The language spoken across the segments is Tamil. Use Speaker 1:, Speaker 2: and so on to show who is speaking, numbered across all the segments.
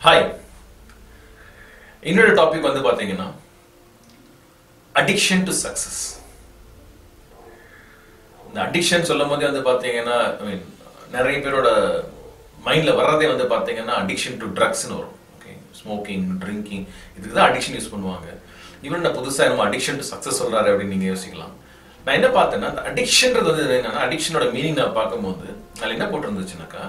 Speaker 1: ஹாய் இன்னொரு டாபிக் வந்து பார்த்தீங்கன்னா அடிக்ஷன் டு சக்சஸ் இந்த அடிக்ஷன் சொல்லும் போதே வந்து பார்த்தீங்கன்னா ஐ மீன் நிறைய பேரோட மைண்டில் வர்றதே வந்து பார்த்தீங்கன்னா அடிக்ஷன் டு ட்ரக்ஸ்னு வரும். ஓகே ஸ்மோக்கிங் ட்ரிங்கிங் இதுக்கு தான் அடிக்ஷன் யூஸ் பண்ணுவாங்க. ஈவன் நான் புதுசாக நம்ம அடிக்ஷன் டு சக்ஸஸ் சொல்கிறாரு அப்படின்னு நீங்கள் யோசிக்கலாம். நான் என்ன பார்த்தேன்னா அந்த அடிக்ஷன்றது வந்து என்னன்னா அடிக்ஷனோட மீனிங் நான் பார்க்கும்போது அதில் என்ன போட்டிருந்துச்சுனாக்கா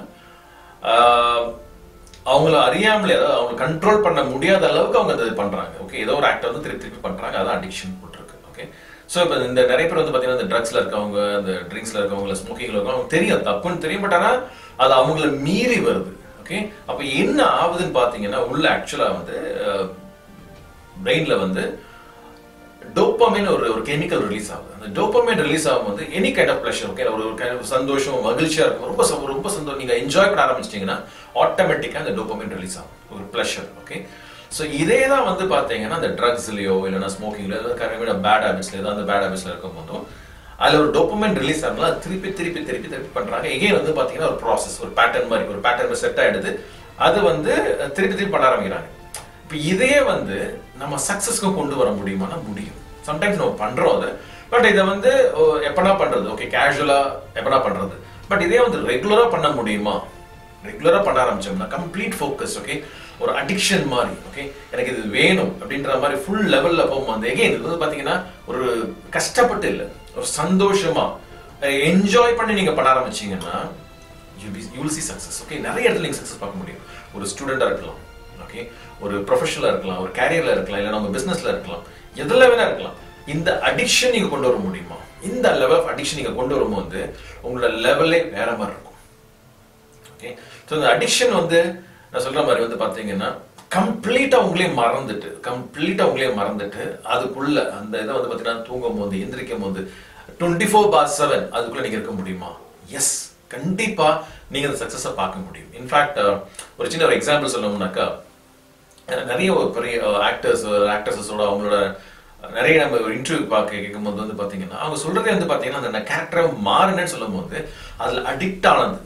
Speaker 1: அவங்கள அறியாமலே அதாவது அவங்க கண்ட்ரோல் பண்ண முடியாத அளவுக்கு அவங்க அதை பண்றாங்க. ஓகே ஏதோ ஒரு ஆக்ட் வந்து திருப்பி திருப்பி பண்றாங்க. அதான் அடிக்ஷன் போட்டிருக்கு. ஓகே ஸோ இப்போ இந்த நிறைய பேர் வந்து பார்த்தீங்கன்னா இந்த ட்ரக்ஸ்ல இருக்கவங்க அந்த ட்ரிங்க்ஸ்ல இருக்கவங்க ஸ்மோக்கிங்ல இருக்கவங்க அவங்க தெரியும் தப்புன்னு தெரியும். பட் ஆனால் அது அவங்கள மீறி வருது. ஓகே அப்போ என்ன ஆகுதுன்னு பார்த்தீங்கன்னா உள்ள ஆக்சுவலாக வந்து பிரெயின்ல வந்து டோப்பமின் ஒரு ஒரு கெமிக்கல் ரிலீஸ் ஆகுது. அந்த டோப்பமின் ரிலீஸ் ஆகும்போது any kind of pleasure okay ஒரு ஒரு சந்தோஷம் மகிழ்ச்சியா இருக்கும். ரொம்ப ரொம்ப சந்தோஷம் நீங்க என்ஜாய் பண்ண ஆரம்பிச்சிட்டீங்கன்னா ஆட்டோமேட்டிக்கா அந்த டோப்பமின் ரிலீஸ் ஆகும். ஒரு ப்ளஷர் ஓகே ஸோ இதே தான் வந்து பார்த்தீங்கன்னா அந்த ட்ரக்ஸ்லையோ இல்லைனா ஸ்மோக்கிங்ல ஏதாவது பேட் ஹேபிட்ஸ்ல ஏதாவது அந்த பேட் ஹேபிட்ஸ்ல இருக்கும் போதும் அதுல ஒரு டோப்பமெண்ட் ரிலீஸ் ஆகலாம் திருப்பி திருப்பி திருப்பி திருப்பி பண்றாங்க. எகைன் வந்து பாத்தீங்கன்னா ஒரு ப்ராசஸ் ஒரு பேட்டர்ன் மாதிரி ஒரு பேட்டர்ன் செட் ஆயிடுது. அது வந்து திருப்பி திருப்பி பண்ண ஆரம்பிக்கிறாங்க. இப்போ இதே வந்து நம்ம சக்சஸ்க்கு கொண்டு வர முடியுமானா முடியும். சம்டைம்ஸ் நம்ம பண்றோம் அதை. பட் இதை வந்து ஓ, எப்படா பண்றது? ஓகே கேஷுவலா எப்படா பண்றது? பட் இதே வந்து ரெகுலரா பண்ண முடியுமா? ரெகுலரா பண்ண ஆரம்பிச்சோம்னா கம்ப்ளீட் ஃபோக்கஸ் ஓகே ஒரு அடிக்ஷன் மாதிரி ஓகே எனக்கு இது வேணும் அப்படின்ற மாதிரி ஃபுல் லெவல்ல போகும்போது எகைன் இது வந்து பாத்தீங்கன்னா ஒரு கஷ்டப்பட்டு இல்லை ஒரு சந்தோஷமா. என்ஜாய் பண்ணி நீங்க பண்ண ஆரம்பிச்சீங்கன்னா you will see success okay நிறைய இடத்துல நீங்க சக்சஸ் பார்க்க முடியும். ஒரு ஸ்டூடெண்டா இருக்கலாம் ஓகே ஒரு ப்ரொஃபஷனில் இருக்கலாம் ஒரு கேரியரில் இருக்கலாம் இல்லை நம்ம பிஸ்னஸில் இருக்கலாம். எதில் வேணா இருக்கலாம். இந்த அடிக்ஷன் நீங்கள் கொண்டு வர முடியுமா? இந்த லெவல் ஆஃப் அடிக்ஷன் நீங்கள் கொண்டு வரும்போது உங்களோட லெவலே வேற மாதிரி இருக்கும். ஓகே ஸோ இந்த அடிக்ஷன் வந்து நான் சொல்கிற மாதிரி வந்து பார்த்தீங்கன்னா கம்ப்ளீட்டாக உங்களே மறந்துட்டு கம்ப்ளீட்டாக உங்களே மறந்துட்டு அதுக்குள்ள அந்த இதை வந்து பார்த்தீங்கன்னா தூங்கும் போது எந்திரிக்கும் போது டுவெண்ட்டி ஃபோர் பார் செவன் அதுக்குள்ளே நீங்கள் இருக்க முடியுமா? எஸ் கண்டிப்பாக நீங்கள் அந்த சக்ஸஸை பார்க்க முடியும். இன்ஃபேக்ட் ஒரு சின்ன ஒரு எக்ஸாம்பிள் சொல்லணும்னாக்கா நிறைய ஒரு பெரிய ஆக்டர்ஸ் ஆக்ட்ரஸஸோட அவங்களோட நிறைய நம்ம ஒரு இன்டர்வியூ பார்க்க கேட்கும்போது வந்து பாத்தீங்கன்னா அவங்க சொல்றதே வந்து பாத்தீங்கன்னா அந்த கேரக்டரை மாறினேன்னு சொல்லும்போது அதுல அடிக்ட் ஆனது.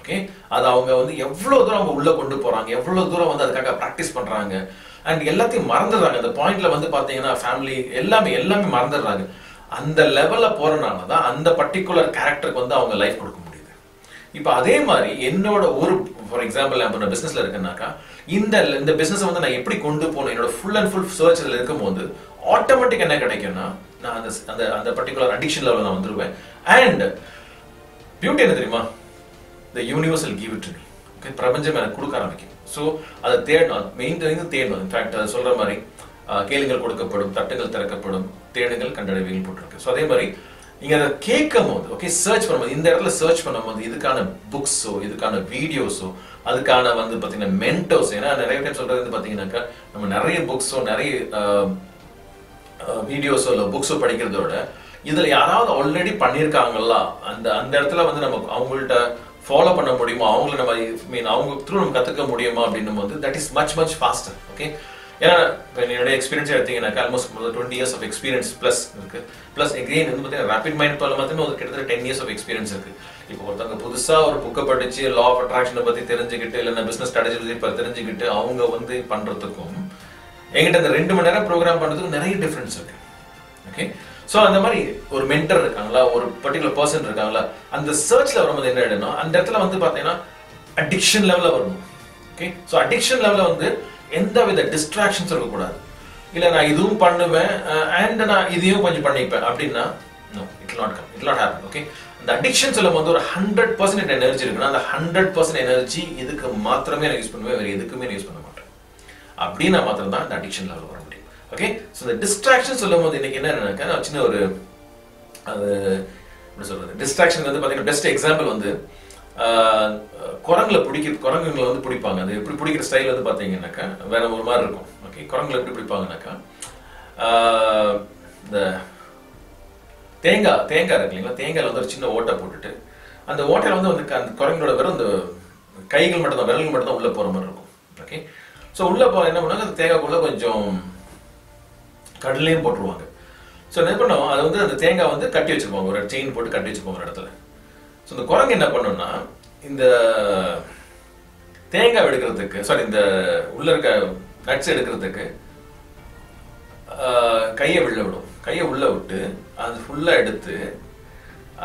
Speaker 1: ஓகே அது அவங்க வந்து எவ்வளவு தூரம் அவங்க உள்ள கொண்டு போறாங்க எவ்வளவு தூரம் வந்து அதுக்காக ப்ராக்டிஸ் பண்றாங்க அண்ட் எல்லாத்தையும் மறந்துடுறாங்க. அந்த பாயிண்ட்ல வந்து பார்த்தீங்கன்னா ஃபேமிலி எல்லாமே எல்லாமே மறந்துடுறாங்க. அந்த லெவலில் போகிறனால தான் அந்த பர்டிகுலர் கேரக்டருக்கு வந்து அவங்க லைஃப் கொடுக்கும் இப்போ அதே மாதிரி என்னோட ஒரு ஃபார் எக்ஸாம்பிள் நான் இப்போ பிசினஸ்ல இருக்கேன்னாக்கா இந்த இந்த பிசினஸ் வந்து நான் எப்படி கொண்டு போகணும் என்னோட ஃபுல் அண்ட் ஃபுல் சர்ச்சில் இருக்கும்போது ஆட்டோமேட்டிக் என்ன கிடைக்கும்னா நான் அந்த அந்த அந்த பர்டிகுலர் அடிக்ஷன் லெவலில் நான் வந்துருவேன். அண்ட் பியூட்டி என்ன தெரியுமா? The universal give it me okay பிரபஞ்சம் எனக்கு கொடுக்க ஆரம்பிக்கும். ஸோ அதை தேடணும். மெயின் தேடணும். இன்ஃபேக்ட் அதை சொல்ற மாதிரி கேளுங்கள் கொடுக்கப்படும் தட்டுகள் திறக்கப்படும் தேடுங்கள் கண்டடைவில் போட்டிருக்கு. ஸோ அதே மாதிரி நீங்க அதை கேட்கும் போது ஓகே சர்ச் பண்ணும்போது இந்த இடத்துல சர்ச் பண்ணும்போது இதுக்கான புக்ஸோ இதுக்கான வீடியோஸோ அதுக்கான வந்து பாத்தீங்கன்னா மென்டோஸ் ஏன்னா நிறைய டைம் சொல்றது வந்து பாத்தீங்கன்னாக்கா நம்ம நிறைய புக்ஸோ நிறைய வீடியோஸோ இல்லை புக்ஸோ படிக்கிறதோட இதுல யாராவது ஆல்ரெடி பண்ணியிருக்காங்களா? அந்த அந்த இடத்துல வந்து நம்ம அவங்கள்ட்ட ஃபாலோ பண்ண முடியுமா? அவங்கள நம்ம மீன் அவங்க த்ரூ நம்ம கத்துக்க முடியுமா? அப்படின்னும் போது that is much much faster okay ஏன்னா இப்போ என்னுடைய experience எடுத்தீங்கன்னாக்கா almost twenty years of experience plus இருக்கு. ப்ளஸ் எகைன் வந்து பார்த்தீங்கன்னா ரேபிட் மைண்ட் போல மட்டுமே ஒரு கிட்டத்தட்ட டென் இயர்ஸ் ஆஃப் எக்ஸ்பீரியன்ஸ் இருக்கு. இப்போ ஒருத்தவங்க புதுசா ஒரு புக்கை படிச்சு லா ஆஃப் அட்ராக்ஷனை பத்தி தெரிஞ்சுக்கிட்டு இல்லைன்னா பிசினஸ் ஸ்ட்ராட்டஜி பத்தி தெரிஞ்சுக்கிட்டு அவங்க வந்து பண்றதுக்கும் என்கிட்ட அந்த ரெண்டு மணி நேரம் ப்ரோக்ராம் பண்றதுக்கும் நிறைய டிஃபரன்ஸ் இருக்கு. ஓகே ஸோ அந்த மாதிரி ஒரு மென்டர் இருக்காங்களா ஒரு பர்டிகுலர் பர்சன் இருக்காங்களா அந்த சர்ச்ல வரும்போது என்ன ஆயிடும்னா அந்த இடத்துல வந்து பார்த்தீங்கன்னா அடிக்ஷன் லெவலில் வரணும். ஓகே ஸோ அடிக்ஷன் லெவலில் வந்து எந்த வித டிஸ்ட்ராக்ஷன்ஸ் இருக்கக்கூடாது. இல்ல நான் இதுவும் பண்ணுவேன் அண்ட் நான் இதையும் கொஞ்சம் பண்ணிப்பேன். அப்படின்னா no it not come it not happen okay அந்த அடிக்ஷன் சொல்லும் போது ஒரு ஹண்ட்ரட் பர்சன்ட் எனர்ஜி இருக்குன்னா அந்த ஹண்ட்ரட் பர்சன்ட் எனர்ஜி இதுக்கு மாத்திரமே நான் யூஸ் பண்ணுவேன் வேற எதுக்குமே நான் யூஸ் பண்ண மாட்டேன். அப்படின்னா மாத்திரம் தான் அந்த அடிக்ஷன் லெவல் வர முடியும் ஓகே ஸோ இந்த டிஸ்ட்ராக்ஷன் சொல்லும் போது இன்னைக்கு என்ன நினைக்க நான் சின்ன ஒரு அது எப்படி சொல்றது? டிஸ்ட்ராக்ஷன் வந்து பார்த்தீங்கன்னா பெஸ்ட் எக்ஸாம்பிள் வந்து குரங்குல பிடிக்கிற குரங்குங்களை வந்து பிடிப்பாங்க. அது எப்படி பிடிக்கிற ஸ்டைல் வந்து பார்த்தீங்கன்னாக்கா வேற ஒரு மாதிரி இருக்கும். ஓகே குரங்குல எப்படி பிடிப்பாங்கனாக்கா இந்த தேங்காய் தேங்காய் இருக்கு இல்லைங்களா? தேங்காயில் வந்து ஒரு சின்ன ஓட்டை போட்டுட்டு அந்த ஓட்டையில் வந்து வந்து அந்த குரங்களோட வெறும் அந்த கைகள் மட்டும் தான் விரல்கள் மட்டும் தான் உள்ளே போகிற மாதிரி இருக்கும். ஓகே ஸோ உள்ளே போ என்ன பண்ணுவாங்க? அந்த தேங்காய்க்குள்ள கொஞ்சம் கடலையும் போட்டுருவாங்க. ஸோ என்ன பண்ணுவோம் அதை வந்து அந்த தேங்காய் வந்து கட்டி வச்சுருப்பாங்க. ஒரு செயின் போட்டு கட்டி வச்சுருப்பாங்க ஒரு இடத்துல. ஸோ இந்த குரங்கு என்ன பண்ணுன்னா இந்த தேங்காய் எடுக்கிறதுக்கு சாரி இந்த உள்ள இருக்க நட்ஸ் எடுக்கிறதுக்கு கையை வெளில விடும். கையை உள்ள விட்டு அது ஃபுல்லா எடுத்து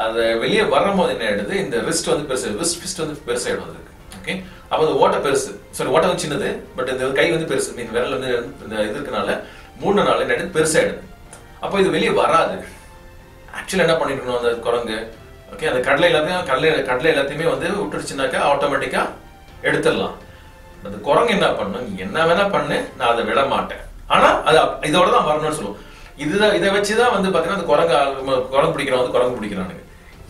Speaker 1: அதை வெளியே வரும்போது என்ன ஆயிடுது? இந்த ரிஸ்ட் வந்து பெருசு ரிஸ்ட் ஃபிஸ்ட் வந்து பெருசாயிடும் அதுக்கு. ஓகே அப்போ அந்த ஓட்டை பெருசு. சாரி ஓட்டை வந்து சின்னது பட் இந்த கை வந்து பெருசு. மீன் விரல் வந்து இந்த இது இருக்கனால மூணு நாள் என்ன ஆயிடுது? பெருசாயிடுது. அப்போ இது வெளியே வராது. ஆக்சுவலாக என்ன பண்ணிட்டு இருக்கணும் அந்த குரங்கு? ஓகே அந்த கடலை எல்லாத்தையும் கடலை கடலை எல்லாத்தையுமே வந்து விட்டுருச்சுனாக்கா ஆட்டோமேட்டிக்கா எடுத்துடலாம். அந்த குரங்கு என்ன பண்ணும்? நீ என்ன வேணா பண்ணு நான் அதை விட மாட்டேன். ஆனா அது இதோட தான் வரணும்னு சொல்லுவோம். இதுதான் இதை வச்சு தான் வந்து பார்த்தீங்கன்னா அந்த குரங்கு குரங்கு பிடிக்கிறவன் வந்து குரங்கு பிடிக்கிறானுங்க.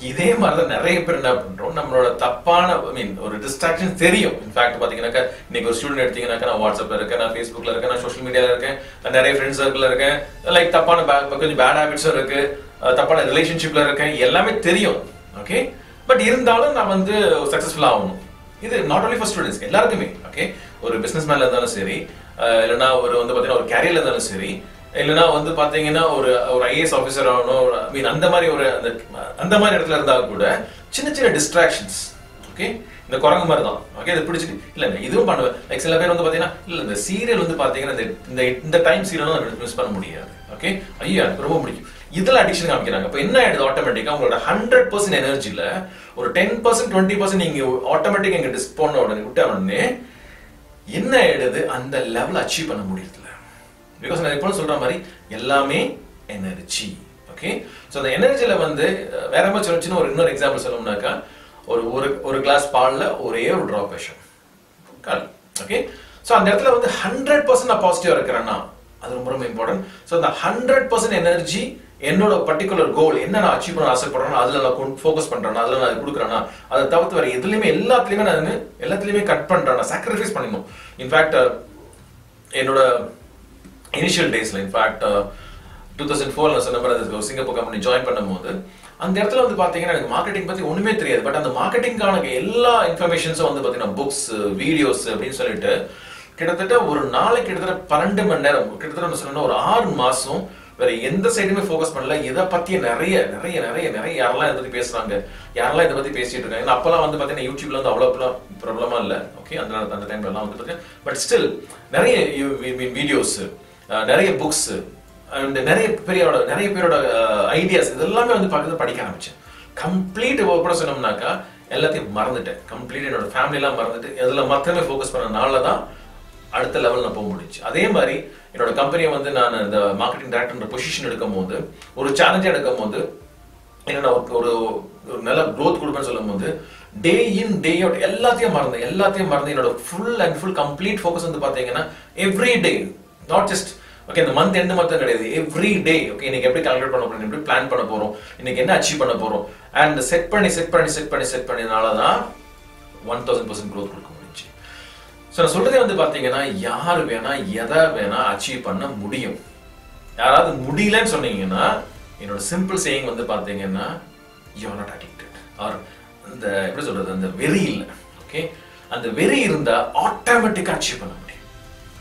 Speaker 1: இதே மாதிரி தான் நிறைய பேர் என்ன பண்றோம்? நம்மளோட தப்பான ஐ மீன் ஒரு டிஸ்ட்ராக்ஷன் தெரியும். இன்ஃபேக்ட் பாத்தீங்கன்னாக்கா இன்னைக்கு ஒரு ஸ்டூடெண்ட் எடுத்தீங்கன்னாக்கா நான் வாட்ஸ்அப்ல இருக்கேன் நான் ஃபேஸ்புக்ல இருக்கேன் நான் சோஷியல் மீடியால இருக்கேன் நிறைய ஃப்ரெண்ட்ஸ் சர்க்கிள்ல இருக்கேன். லைக் தப்பான கொஞ்சம் பேட் ஹேபிட்ஸும் இருக்கு. தப்பான ரிலேஷன்ஷிப்ல இருக்கேன். எல்லாமே தெரியும். ஓகே பட் இருந்தாலும் நான் வந்து சக்சஸ்ஃபுல் ஆகணும். இது நாட் ஓன்லி ஃபார் ஸ்டூடெண்ட்ஸ் எல்லாருக்குமே. ஓகே ஒரு பிசினஸ் மேன்ல இருந்தாலும் சரி இல்லைன்னா ஒரு வந்து பாத்தீங்கன்னா ஒரு கேரியர்ல இருந்தாலும் சரி இல்லைன்னா வந்து பாத்தீங்கன்னா ஒரு ஒரு ஐஏஎஸ் ஆஃபீஸர் ஆகணும் ஐ மீன் அந்த மாதிரி ஒரு அந்த அந்த மாதிரி இடத்துல இருந்தா கூட சின்ன சின்ன டிஸ்ட்ராக்ஷன்ஸ் ஓகே இந்த குரங்கு மாதிரி தான் ஓகே இதை பிடிச்சிட்டு இல்ல இதுவும் பண்ணுவேன். லைக் சில பேர் வந்து பாத்தீங்கன்னா இல்ல இந்த சீரியல் வந்து பாத்தீங்கன்னா இந்த இந்த இந்த டைம் சீரியலும் மிஸ் பண்ண முடியாது ஓகே ஐயா ரொம்ப பிடிக்கும். இதுல அடிக்ஷன் காமிக்கிறாங்க. இப்போ என்ன ஆயிடுது ஆட்டோமேட்டிக்கா உங்களோட ஹண்ட்ரட் பர்சன்ட் எனர்ஜியில் ஒரு டென் பர்சன்ட் டுவெண்ட்டி பர்சன்ட் நீங்க ஆட்டோமேட்டிக்கா இங்க டிஸ் பண்ண உடனே விட்ட உடனே என்ன ஆயிடுது? அந்த லெவல் அச்சீவ் பண்ண முடியுது பிகாஸ் நான் எப்போ சொல்ற மாதிரி எல்லாமே எனர்ஜி ஓகே ஸோ அந்த எனர்ஜியில் வந்து வேற மாதிரி சொல்லுச்சுன்னா ஒரு இன்னொரு எக்ஸாம்பிள் சொல்லணும்னாக்கா ஒரு ஒரு ஒரு கிளாஸ் பாலில் ஒரே ஒரு ட்ராப் விஷம் கால். ஓகே ஸோ அந்த இடத்துல வந்து ஹண்ட்ரட் பர்சன்ட் நான் பாசிட்டிவாக இருக்கிறேன்னா அது ரொம்ப ரொம்ப இம்பார்ட்டன்ட் ஸோ அந்த ஹண்ட்ரட் பர்சன்ட் எனர்ஜி என்னோட பர்டிகுலர் கோல் என்ன நான் அச்சீவ் பண்ண ஆசைப்படுறேனோ அதில் நான் ஃபோக்கஸ் பண்ணுறேன் அதில் நான் கொடுக்குறேன்னா அதை தவிர்த்து வர எதுலையுமே எல்லாத்துலேயுமே நான் எல்லாத்துலேயுமே கட் பண்ணுறேன் நான் சாக்ரிஃபைஸ் பண்ணிடணும் இன்ஃபேக்ட் என்னோட இனிஷியல் டேஸ்ல இன்ஃபேக்ட் டூ தௌசண்ட் ஃபோர்ல சொன்ன மாதிரி அது சிங்கப்பூர் கம்பெனி ஜாயின் பண்ணும்போது அந்த இடத்துல வந்து பாத்தீங்கன்னா எனக்கு மார்க்கெட்டிங் பத்தி ஒண்ணுமே தெரியாது. பட் அந்த மார்க்கெட்டிங்கான எல்லா இன்ஃபர்மேஷன்ஸும் வந்து பாத்தீங்கன்னா புக்ஸ் வீடியோஸ் அப்படின்னு சொல்லிட்டு கிட்டத்தட்ட ஒரு நாளைக்கு கிட்டத்தட்ட பன்னெண்டு மணி நேரம் கிட்டத்தட்ட நம்ம சொல்லணும்னா ஒரு ஆறு மாசம் வேற எந்த சைடுமே ஃபோக்கஸ் பண்ணல. இதை பத்தி நிறைய நிறைய நிறைய நிறைய யாரெல்லாம் இதை பத்தி பேசுறாங்க யாரெல்லாம் இதை பத்தி பேசிட்டு இருக்காங்க. ஏன்னா அப்பெல்லாம் வந்து பாத்தீங்கன்னா யூடியூப்ல வந்து அவ்வளவு ப்ராப்ளமா இல்ல. ஓகே அந்த அந்த டைம்ல எல்லாம் வந்து பாத்தீங்கன்னா பட் ஸ்டில் நிறைய வீடியோஸ் நிறைய புக்ஸ் அண்ட் நிறைய பேரோட நிறைய பேரோட ஐடியாஸ் இதெல்லாமே வந்து பார்க்கறது படிக்க ஆரம்பிச்சேன். கம்ப்ளீட் கூட சொன்னோம்னாக்கா எல்லாத்தையும் மறந்துட்டேன். கம்ப்ளீட் என்னோட ஃபேமிலியெல்லாம் மறந்துட்டு அதில் மற்றமே ஃபோக்கஸ் பண்ணனால தான் அடுத்த லெவல் நான் போக முடிஞ்சு. அதே மாதிரி என்னோட கம்பெனியை வந்து நான் இந்த மார்க்கெட்டிங் டேரக்டர்ன்ற பொசிஷன் எடுக்கும் போது ஒரு சேலஞ்சாக எடுக்கும் போது என்னென்ன ஒரு ஒரு நல்ல க்ரோத் கொடுப்பேன்னு சொல்லும் போது டே இன் டே அவுட் எல்லாத்தையும் மறந்தேன். எல்லாத்தையும் மறந்து என்னோட full and full complete focus வந்து பார்த்தீங்கன்னா every day not just okay இந்த மந்த் எந்த மட்டும் கிடையாது. எவ்ரி டே ஓகே இன்னைக்கு எப்படி கால்குலேட் பண்ண போறோம் எப்படி பிளான் பண்ண போறோம் இன்னைக்கு என்ன அச்சீவ் பண்ண போறோம். அண்ட் செட் பண்ணி செட் பண்ணி செட் பண்ணி செட் பண்ணினால தான் ஒன் தௌசண்ட் பர்சன்ட் க்ரோத் கொடுக்க முடிஞ்சு. ஸோ நான் சொல்றதே வந்து பார்த்தீங்கன்னா யார் வேணா எதை வேணா அச்சீவ் பண்ண முடியும். யாராவது முடியலன்னு சொன்னீங்கன்னா என்னோட சிம்பிள் சேயிங் வந்து பார்த்தீங்கன்னா you are not addicted or அந்த எப்படி சொல்றது அந்த வெறி இல்லை ஓகே அந்த வெறி இருந்தால் ஆட்டோமேட்டிக்காக அச்சீவ் பண்ண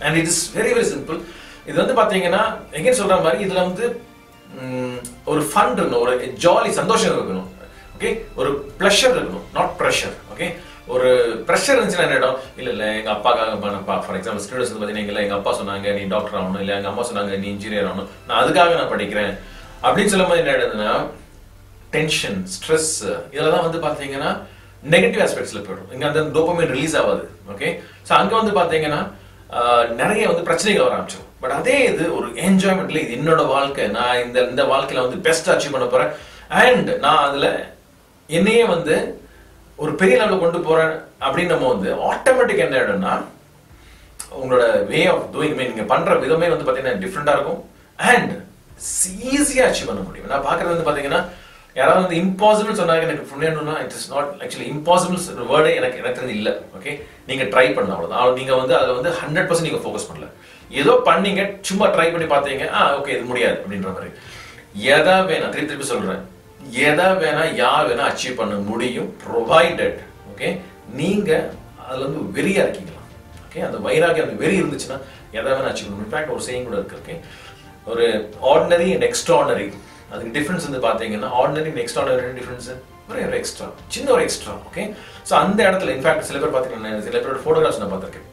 Speaker 1: and it is very very simple இது வந்து பார்த்தீங்கன்னா எங்கே சொல்ற மாதிரி இதுல வந்து ஒரு ஃபன் இருக்கணும் ஒரு ஜாலி சந்தோஷம் இருக்கணும். ஓகே ஒரு ப்ளஷர் இருக்கணும். நாட் ப்ரெஷர் ஓகே ஒரு ப்ரெஷர் இருந்துச்சுன்னா என்ன இடம்? இல்லை எங்கள் அப்பாக்காக ஃபார் எக்ஸாம்பிள் ஸ்டூடெண்ட்ஸ் வந்து பார்த்தீங்கன்னா எங்கள் எங்க அப்பா சொன்னாங்க நீ டாக்டர் ஆகணும். இல்லை எங்கள் அம்மா சொன்னாங்க நீ இன்ஜினியர் ஆகணும். நான் அதுக்காக நான் படிக்கிறேன். அப்படின்னு சொல்லும் போது என்ன ஆயிடுதுன்னா டென்ஷன் ஸ்ட்ரெஸ் இதெல்லாம் தான் வந்து பார்த்தீங்கன்னா நெகட்டிவ் ஆஸ்பெக்ட்ஸில் போயிடும். இங்கே அந்த டோப்பமே ரிலீஸ் ஆகாது. ஓகே ஸோ அங்கே வந்து பார்த்தீங்கன்னா நிறைய வந்து பிரச்சனைகள் வர ஆரம்பிச்சிடும் பட் அதே இது ஒரு என்ஜாய்மெண்ட்ல இது என்னோட வாழ்க்கை. நான் இந்த இந்த வாழ்க்கையில வந்து பெஸ்ட் அச்சீவ் பண்ண போறேன். அண்ட் நான் அதுல என்னையே வந்து ஒரு பெரிய லெவலில் கொண்டு போறேன் அப்படின்னு நம்ம வந்து ஆட்டோமேட்டிக் என்ன ஆயிடும்னா உங்களோட வே ஆஃப் டூயிங் மீன் நீங்க பண்ற விதமே வந்து பாத்தீங்கன்னா டிஃப்ரெண்டா இருக்கும். அண்ட் ஈஸியா அச்சீவ் பண்ண முடியும். நான் பாக்குறது வந்து பாத்தீங்கன்னா யாராவது வந்து இம்பாசிபிள் சொன்னாங்க எனக்கு புண்ணியணும்னா it is not actually impossible வேர்டே எனக்கு எனக்கு தெரிஞ்சு இல்லை ஓகே நீங்கள் ட்ரை பண்ண அவ்வளோதான் நீங்கள் வந்து அதை வந்து ஹண்ட்ரட் பர்சன்ட் நீங்கள் ஃபோக்கஸ் பண்ணல. ஏதோ பண்ணீங்க சும்மா ட்ரை பண்ணி பார்த்தீங்க ஆ ஓகே இது முடியாது அப்படின்ற மாதிரி. எதா வேணா திருப்பி திருப்பி சொல்கிறேன் எதா வேணா யார் வேணா அச்சீவ் பண்ண முடியும் ப்ரொவைடட் ஓகே நீங்கள் அதில் வந்து வெறியாக இருக்கீங்களா ஓகே அந்த வைராகியம் அந்த வெறி இருந்துச்சுன்னா எதா வேணா அச்சீவ் பண்ணணும் இன்ஃபேக்ட் ஒரு செய்யும் கூட இருக்கு ஓகே ஒரு ஆர்டினரி அண்ட் எக்ஸ்ட்ராடனரி அதுக்கு டிஃப்ரென்ஸ் வந்து பார்த்தீங்கன்னா ஆர்டினரி எக்ஸ்ட்ரா எக்ஸ்ட்ராடனரி டிஃபரன்ஸ் ஒரே ஒரு எக்ஸ்ட்ரா சின்ன ஒரு எக்ஸ்ட்ரா ஓகே ஸோ அந்த இடத்துல இன்ஃபேக்ட் சில பேர் பார்த்தீங்கன்னா சில பேரோட ஃபோட்டோகிராஃப்ஸ் நான் பார்த்துருக்கேன்.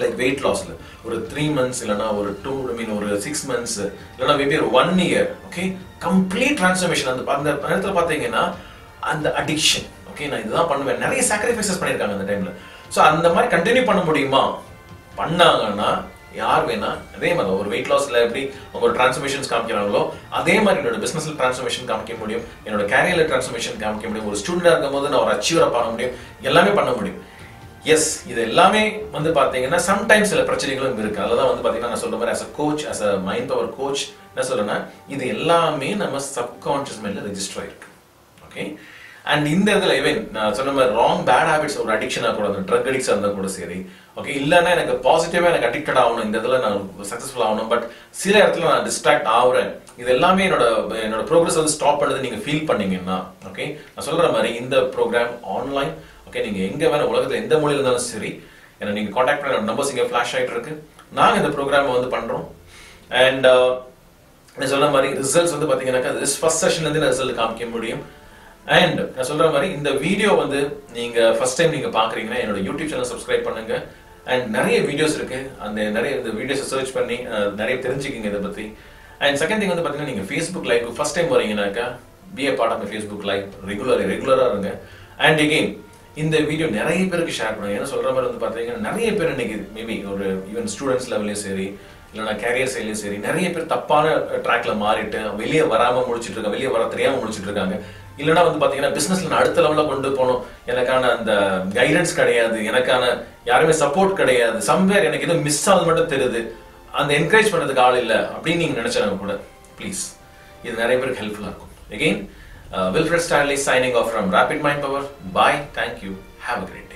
Speaker 1: லைக் வெயிட் லாஸில் ஒரு த்ரீ மந்த்ஸ் இல்லைனா ஒரு டூ ஐ மீன் ஒரு சிக்ஸ் மந்த்ஸ் இல்லைனா மேபி ஒரு one year okay complete transformation அந்த அந்த நேரத்தில் பார்த்தீங்கன்னா அந்த அடிக்ஷன் ஓகே நான் இதுதான் பண்ணுவேன். நிறைய சாக்ரிஃபைசஸ் பண்ணியிருக்காங்க அந்த டைமில் ஸோ அந்த மாதிரி கண்டினியூ பண்ண முடியுமா? பண்ணாங்கன்னா யார் வேணா அதே மாதிரி ஒரு வெயிட் லாஸ்ல எப்படி உங்களோட டிரான்ஸ்ஃபர்மேஷன்ஸ் காமிக்கிறாங்களோ அதே மாதிரி என்னோட பிசினஸ்ல டிரான்ஸ்ஃபர்மேஷன் காமிக்க முடியும். என்னோட கேரியர்ல டிரான்ஸ்ஃபர்மேஷன் காமிக்க முடியும். ஒரு ஸ்டூடெண்டா இருக்கும் போது நான் ஒரு அச்சீவரா பண்ண முடியும். எல்லாமே பண்ண முடியும். எஸ் இது எல்லாமே வந்து பார்த்தீங்கன்னா சம்டைம்ஸ் சில பிரச்சனைகளும் இருக்கு. அதில் தான் வந்து பார்த்தீங்கன்னா நான் சொல்ற மாதிரி as a coach as a mind power coach என்ன சொல்றேன்னா இது எல்லாமே நம்ம சப்கான்ஷியஸ் மைண்ட்ல ரெஜிஸ்டர் ஆயிருக்கு. ஓகே அண்ட் இந்த இதில் ஈவன் நான் சொன்ன மாதிரி ராங் பேட் ஹேபிட்ஸ் ஒரு அடிக்ஷனாக கூட அந்த ட்ரக் அடிக்ஸாக இருந்தால் கூட சரி. ஓகே இல்லைன்னா எனக்கு பாசிட்டிவாக எனக்கு அடிக்டட் ஆகணும். இந்த இதில் நான் சக்ஸஸ்ஃபுல் ஆகணும். பட் சில இடத்துல நான் டிஸ்ட்ராக்ட் ஆகுறேன். இது எல்லாமே என்னோட என்னோட ப்ரோக்ரஸ் வந்து ஸ்டாப் பண்ணது நீங்கள் ஃபீல் பண்ணீங்கன்னா ஓகே நான் சொல்கிற மாதிரி இந்த ப்ரோக்ராம் ஆன்லைன் ஓகே நீங்கள் எங்கே வேணால் உலகத்தில் எந்த மொழியில் இருந்தாலும் சரி ஏன்னா நீங்கள் காண்டாக்ட் பண்ண நம்பர்ஸ் இங்கே ஃப்ளாஷ் ஆகிட்டு இருக்கு. நாங்கள் இந்த ப்ரோக்ராமை வந்து பண்ணுறோம் அண்ட் uh, நான் சொன்ன மாதிரி ரிசல்ட்ஸ் வந்து பார்த்தீங்கன்னாக்கா this ஃபர்ஸ்ட் செஷன்லேருந்து நான் ரிசல்ட் காமிக்க முடியும். அண்ட் நான் சொல்ற மாதிரி இந்த வீடியோ வந்து நீங்க ஃபர்ஸ்ட் டைம் நீங்க பாக்குறீங்கன்னா என்னோட யூடியூப் சேனல் சப்ஸ்கிரைப் பண்ணுங்க. அண்ட் நிறைய வீடியோஸ் இருக்கு. அந்த நிறைய இந்த வீடியோஸ் சர்ச் பண்ணி நிறைய தெரிஞ்சுக்கிங்க இதை பத்தி. அண்ட் செகண்ட் திங் வந்து பாத்தீங்கன்னா நீங்க Facebook live first time வரீங்கன்னாக்கா be a part of Facebook live regular ரெகுலரா இருங்க. அண்ட் எகெயின் இந்த வீடியோ நிறைய பேருக்கு ஷேர் பண்ணுங்க. ஏன்னா சொல்ற மாதிரி வந்து பாத்தீங்கன்னா நிறைய பேர் இன்னைக்கு மேபி ஒரு ஈவன் ஸ்டூடெண்ட்ஸ் லெவல்லையும் சரி இல்லைனா கேரியர் சைட்லையும் சரி நிறைய பேர் தப்பான ட்ராக்ல மாறிட்டு வெளியே வராம முடிச்சிட்டு இருக்காங்க வெளியே வர தெரியாம முடிச்சிட்டு இருக்காங்க. இல்லைன்னா வந்து பாத்தீங்கன்னா பிசினஸ்ல நான் அடுத்த லெவலில் கொண்டு போகணும். எனக்கான அந்த கைடன்ஸ் கிடையாது. எனக்கான யாருமே சப்போர்ட் கிடையாது. சம்வேர் எனக்கு எதுவும் மிஸ் ஆகுது மட்டும் தெரியுது. அந்த என்கரேஜ் பண்ணதுக்கு ஆள் இல்லை அப்படின்னு நீங்க நினைச்சாங்க கூட. ப்ளீஸ் இது நிறைய பேருக்கு ஹெல்ப்ஃபுல்லா இருக்கும். Again Wilfred Stanley signing off from rapid mind power bye thank you have a great